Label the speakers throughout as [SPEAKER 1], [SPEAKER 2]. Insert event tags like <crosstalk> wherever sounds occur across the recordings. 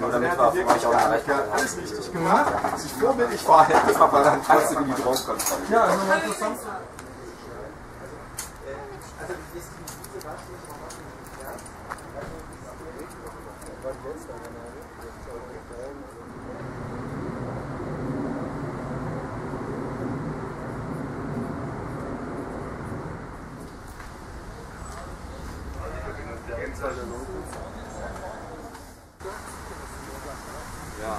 [SPEAKER 1] Nur damit wir vielleicht auch erreichbar
[SPEAKER 2] Alles richtig gemacht. Sich vorbildlich verhalten.
[SPEAKER 1] Das war mal dann kannst du wie die drauf kannst.
[SPEAKER 2] Ja, ist nochmal interessant.
[SPEAKER 1] Ja.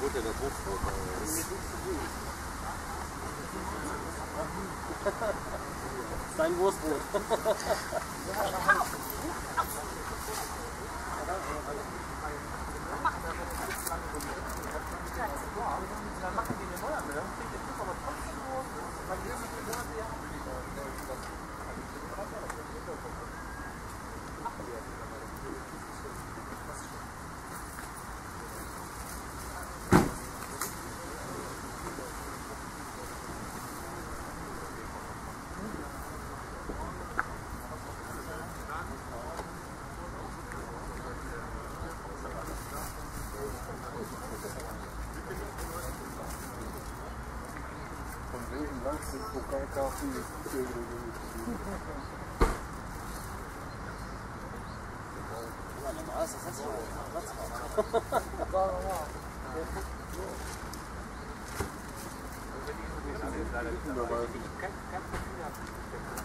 [SPEAKER 1] Wo ist der der Hochbrot?
[SPEAKER 3] Sein Wurstbrot. <laughs> <laughs>
[SPEAKER 2] langs den Pokalkarten
[SPEAKER 3] Normal ist das